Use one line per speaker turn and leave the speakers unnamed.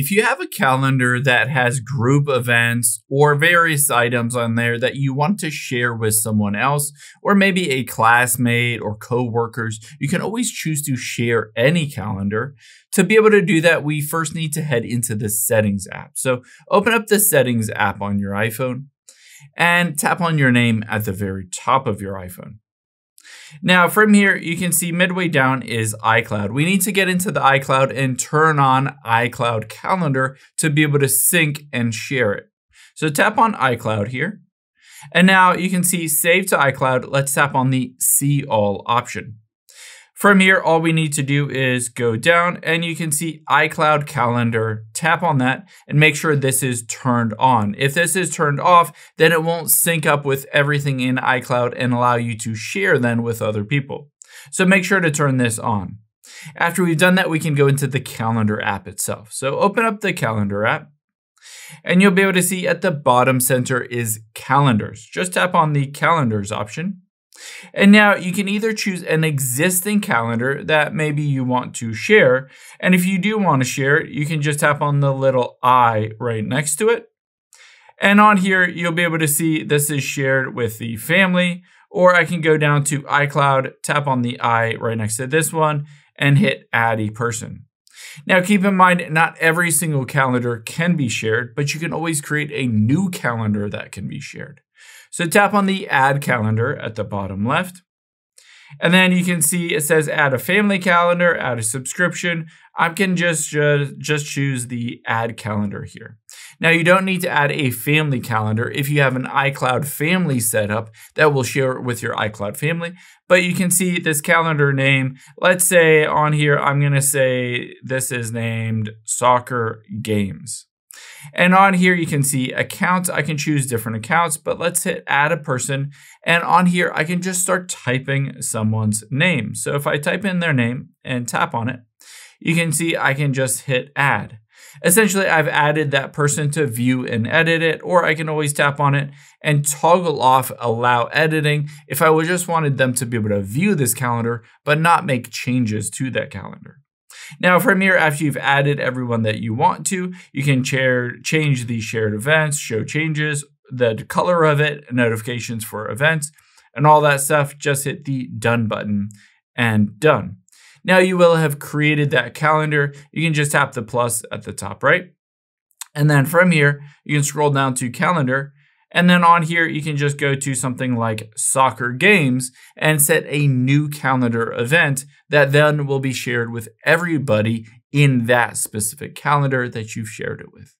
If you have a calendar that has group events or various items on there that you want to share with someone else, or maybe a classmate or coworkers, you can always choose to share any calendar. To be able to do that, we first need to head into the settings app. So open up the settings app on your iPhone and tap on your name at the very top of your iPhone. Now from here, you can see midway down is iCloud. We need to get into the iCloud and turn on iCloud Calendar to be able to sync and share it. So tap on iCloud here. And now you can see Save to iCloud. Let's tap on the See All option. From here, all we need to do is go down and you can see iCloud Calendar. Tap on that and make sure this is turned on. If this is turned off, then it won't sync up with everything in iCloud and allow you to share then with other people. So make sure to turn this on. After we've done that, we can go into the Calendar app itself. So open up the Calendar app and you'll be able to see at the bottom center is Calendars. Just tap on the Calendars option and now you can either choose an existing calendar that maybe you want to share. And if you do want to share you can just tap on the little I right next to it. And on here, you'll be able to see this is shared with the family, or I can go down to iCloud, tap on the I right next to this one, and hit add a person. Now, keep in mind, not every single calendar can be shared, but you can always create a new calendar that can be shared. So tap on the add calendar at the bottom left. And then you can see it says add a family calendar, add a subscription. I can just, just, just choose the add calendar here. Now you don't need to add a family calendar if you have an iCloud family setup that will share it with your iCloud family. But you can see this calendar name. Let's say on here, I'm going to say this is named soccer games. And on here, you can see accounts. I can choose different accounts, but let's hit add a person. And on here, I can just start typing someone's name. So if I type in their name and tap on it, you can see I can just hit add. Essentially, I've added that person to view and edit it, or I can always tap on it and toggle off allow editing if I just wanted them to be able to view this calendar, but not make changes to that calendar. Now from here, after you've added everyone that you want to, you can share, change the shared events, show changes, the color of it, notifications for events, and all that stuff. Just hit the done button and done. Now you will have created that calendar. You can just tap the plus at the top right. And then from here, you can scroll down to calendar and then on here, you can just go to something like soccer games and set a new calendar event that then will be shared with everybody in that specific calendar that you've shared it with.